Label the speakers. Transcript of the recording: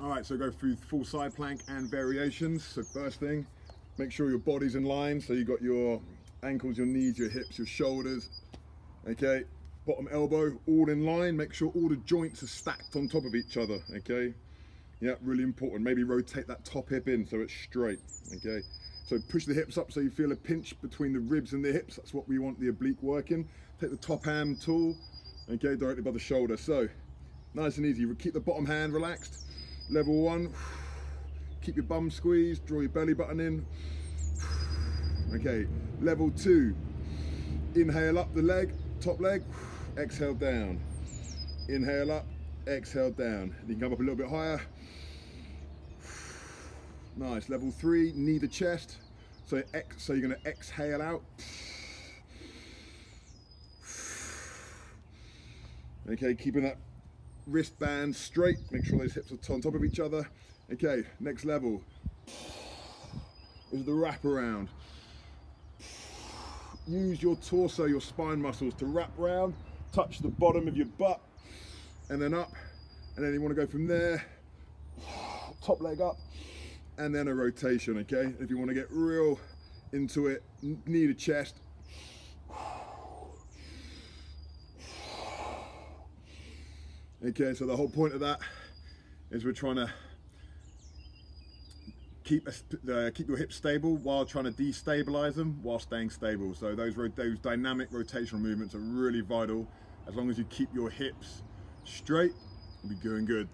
Speaker 1: All right, so go through full side plank and variations. So first thing, make sure your body's in line. So you got your ankles, your knees, your hips, your shoulders. Okay, bottom elbow, all in line. Make sure all the joints are stacked on top of each other. Okay, yeah, really important. Maybe rotate that top hip in so it's straight. Okay, so push the hips up so you feel a pinch between the ribs and the hips. That's what we want the oblique working. Take the top hand tool, okay, directly by the shoulder. So nice and easy. Keep the bottom hand relaxed. Level one, keep your bum squeezed, draw your belly button in. Okay, level two, inhale up the leg, top leg, exhale down. Inhale up, exhale down. You can come up a little bit higher. Nice, level three, knee to chest. So, ex so you're gonna exhale out. Okay, keeping that wristband straight. Make sure those hips are on top of each other. Okay, next level is the wrap around. Use your torso, your spine muscles to wrap around, touch the bottom of your butt, and then up. And then you want to go from there, top leg up, and then a rotation, okay? If you want to get real into it, knee to chest, Okay, so the whole point of that is we're trying to keep uh, keep your hips stable while trying to destabilize them while staying stable. So those those dynamic rotational movements are really vital. As long as you keep your hips straight, you'll be doing good.